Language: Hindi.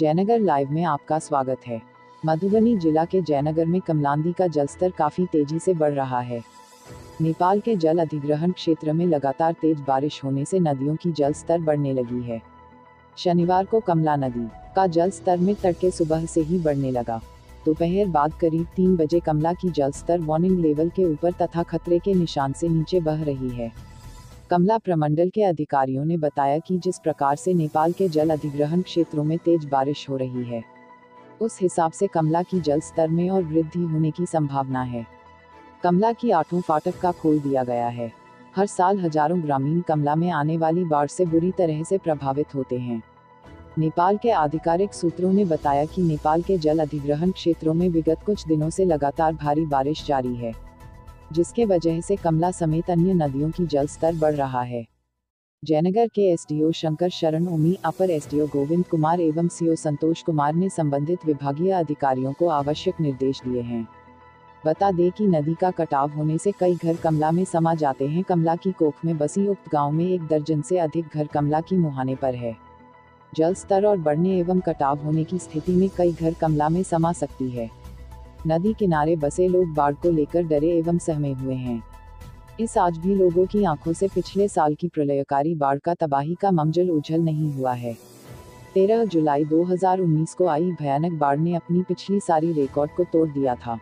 जयनगर लाइव में आपका स्वागत है। मधुबनी जिला के जयनगर में कमलांदी का जलस्तर काफ़ी तेज़ी से बढ़ रहा है। नेपाल के जल अधिग्रहण क्षेत्र में लगातार तेज बारिश होने से नदियों की जल स्तर बढ़ने लगी है। शनिवार को कमला नदी का जल स्तर में तड़के सुबह से ही बढ़ने लगा। दोपहर तो बाद करीब तीन बजे कमला की जल स्तर वार्निंग लेवल के ऊपर तथा खतरे के निशान से नीचे बह रही है। कमला प्रमंडल के अधिकारियों ने बताया कि जिस प्रकार से नेपाल के जल अधिग्रहण क्षेत्रों में तेज बारिश हो रही है, उस हिसाब से कमला की जल स्तर में और वृद्धि होने की संभावना है। कमला की आठों फाटक का खोल दिया गया है। हर साल हज़ारों ग्रामीण कमला में आने वाली बाढ़ से बुरी तरह से प्रभावित होते हैं। नेपाल के आधिकारिक सूत्रों ने बताया कि नेपाल के जल अधिग्रहण क्षेत्रों में विगत कुछ दिनों से लगातार भारी बारिश जारी है। जिसके वजह से कमला समेत अन्य नदियों की जल स्तर बढ़ रहा है। जयनगर के एसडीओ शंकर शरण ओमी अपर एसडीओ गोविंद कुमार एवं सीओ संतोष कुमार ने संबंधित विभागीय अधिकारियों को आवश्यक निर्देश दिए हैं। बता दें कि नदी का कटाव होने से कई घर कमला में समा जाते हैं। कमला की कोख में बसी उक्त गाँव में एक दर्जन से अधिक घर कमला की मुहाने पर है। जल स्तर और बढ़ने एवं कटाव होने की स्थिति में कई घर कमला में समा सकती है। नदी किनारे बसे लोग बाढ़ को लेकर डरे एवं सहमे हुए हैं। इस आज भी लोगों की आँखों से पिछले साल की प्रलयकारी बाढ़ का तबाही का मंजल उछल नहीं हुआ है। 13 जुलाई 2019 को आई भयानक बाढ़ ने अपनी पिछली सारी रिकॉर्ड को तोड़ दिया था।